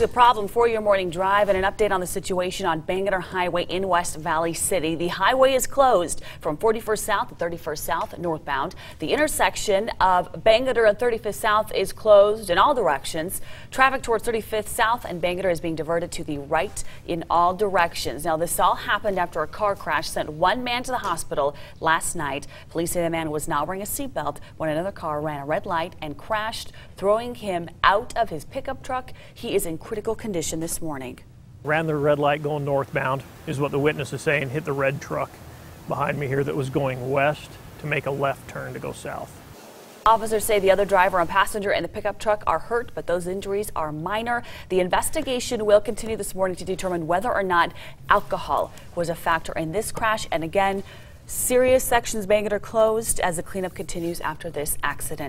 the problem for your morning drive and an update on the situation on Bangerter Highway in West Valley City. The highway is closed from 41st South to 31st South northbound. The intersection of Bangerter and 35th South is closed in all directions. Traffic towards 35th South and Bangerter is being diverted to the right in all directions. Now, this all happened after a car crash sent one man to the hospital last night. Police say the man was not wearing a seatbelt when another car ran a red light and crashed, throwing him out of his pickup truck. He is in critical condition this morning. Ran the red light going northbound, is what the witness is saying, hit the red truck behind me here that was going west to make a left turn to go south. Officers say the other driver and passenger in the pickup truck are hurt, but those injuries are minor. The investigation will continue this morning to determine whether or not alcohol was a factor in this crash. And again, serious sections Bangerter closed as the cleanup continues after this accident.